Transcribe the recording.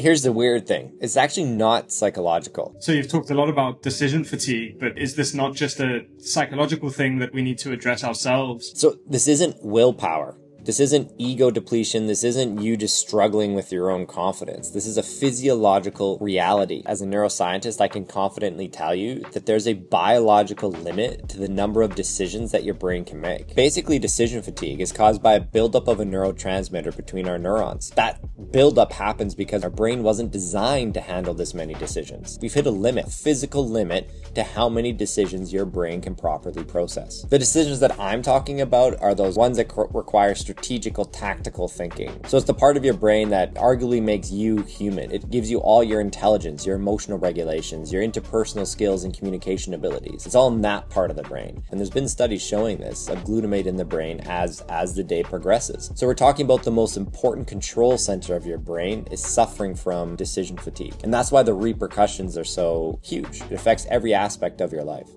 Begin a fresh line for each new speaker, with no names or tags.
Here's the weird thing it's actually not psychological.
So you've talked a lot about decision fatigue, but is this not just a psychological thing that we need to address ourselves?
So this isn't willpower. This isn't ego depletion. This isn't you just struggling with your own confidence. This is a physiological reality. As a neuroscientist, I can confidently tell you that there's a biological limit to the number of decisions that your brain can make. Basically, decision fatigue is caused by a buildup of a neurotransmitter between our neurons. That buildup happens because our brain wasn't designed to handle this many decisions. We've hit a limit, physical limit, to how many decisions your brain can properly process. The decisions that I'm talking about are those ones that require strategical, tactical thinking. So it's the part of your brain that arguably makes you human. It gives you all your intelligence, your emotional regulations, your interpersonal skills and communication abilities. It's all in that part of the brain. And there's been studies showing this of glutamate in the brain as as the day progresses. So we're talking about the most important control center of your brain is suffering from decision fatigue. And that's why the repercussions are so huge. It affects every aspect of your life.